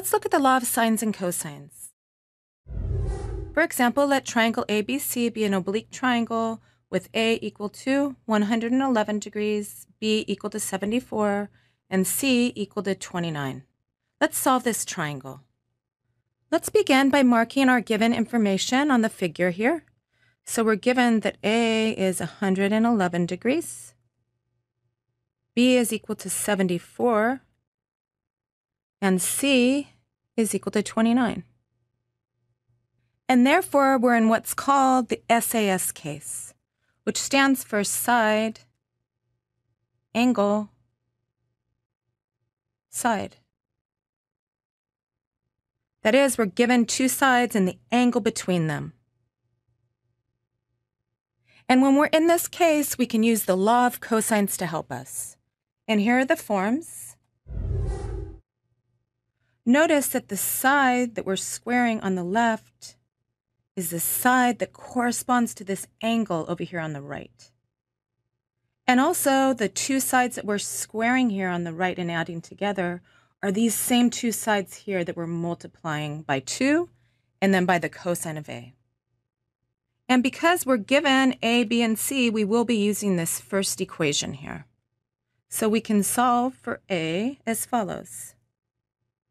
Let's look at the law of sines and cosines. For example, let triangle ABC be an oblique triangle with A equal to 111 degrees, B equal to 74, and C equal to 29. Let's solve this triangle. Let's begin by marking our given information on the figure here. So we're given that A is 111 degrees, B is equal to 74, and C is equal to 29. And therefore, we're in what's called the SAS case, which stands for side, angle, side. That is, we're given two sides and the angle between them. And when we're in this case, we can use the law of cosines to help us. And here are the forms. Notice that the side that we're squaring on the left is the side that corresponds to this angle over here on the right. And also, the two sides that we're squaring here on the right and adding together are these same two sides here that we're multiplying by 2 and then by the cosine of A. And because we're given A, B, and C, we will be using this first equation here. So we can solve for A as follows.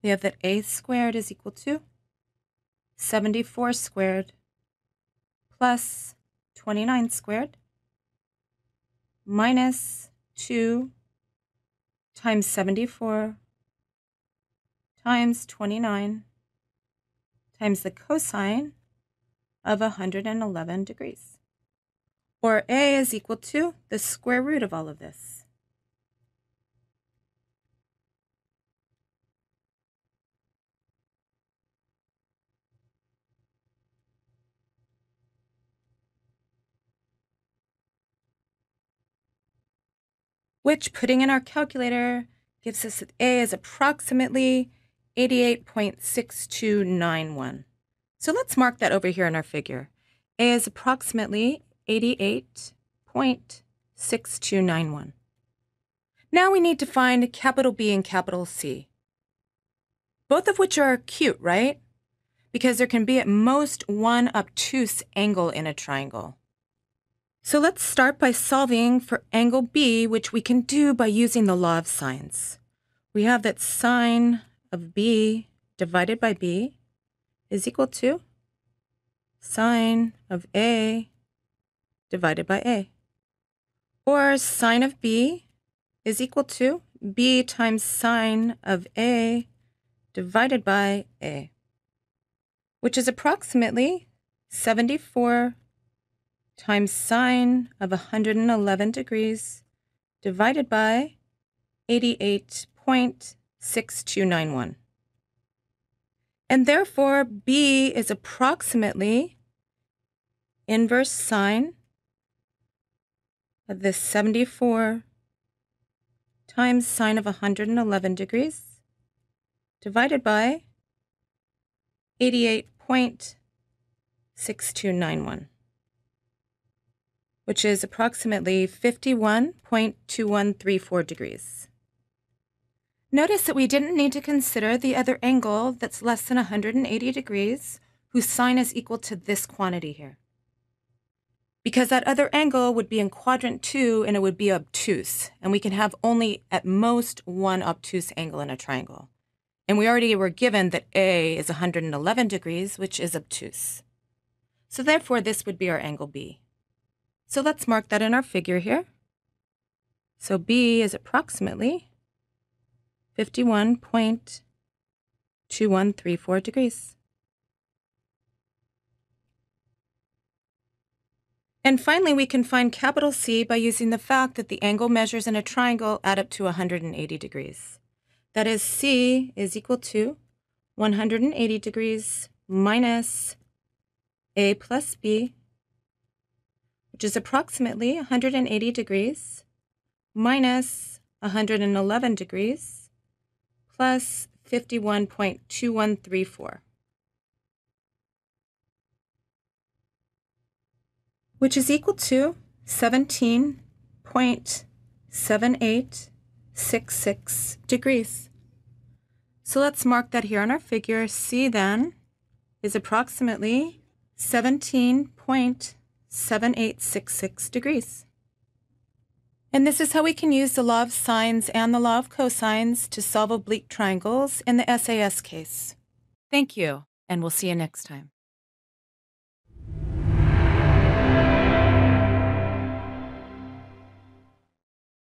We have that A squared is equal to 74 squared plus 29 squared minus 2 times 74 times 29 times the cosine of 111 degrees. Or A is equal to the square root of all of this. Which, putting in our calculator, gives us that A is approximately 88.6291. So let's mark that over here in our figure. A is approximately 88.6291. Now we need to find capital B and capital C, both of which are acute, right? Because there can be at most one obtuse angle in a triangle. So let's start by solving for angle B, which we can do by using the law of sines. We have that sine of b divided by b is equal to sine of a divided by a. Or sine of b is equal to b times sine of a divided by a, which is approximately 74 times sine of 111 degrees divided by 88.6291. And therefore, B is approximately inverse sine of this 74 times sine of 111 degrees divided by 88.6291, which is approximately 51.2134 degrees. Notice that we didn't need to consider the other angle that's less than 180 degrees, whose sine is equal to this quantity here. Because that other angle would be in quadrant 2 and it would be obtuse, and we can have only at most one obtuse angle in a triangle. And we already were given that A is 111 degrees, which is obtuse. So therefore, this would be our angle B. So let's mark that in our figure here. So B is approximately 51.2134 degrees. And finally, we can find capital C by using the fact that the angle measures in a triangle add up to 180 degrees. That is, C is equal to 180 degrees minus A plus B, which is approximately 180 degrees minus 111 degrees plus 51.2134, which is equal to 17.7866 degrees. So let's mark that here on our figure. C then is approximately 17.7866 degrees. And this is how we can use the law of sines and the law of cosines to solve oblique triangles in the SAS case. Thank you, and we'll see you next time.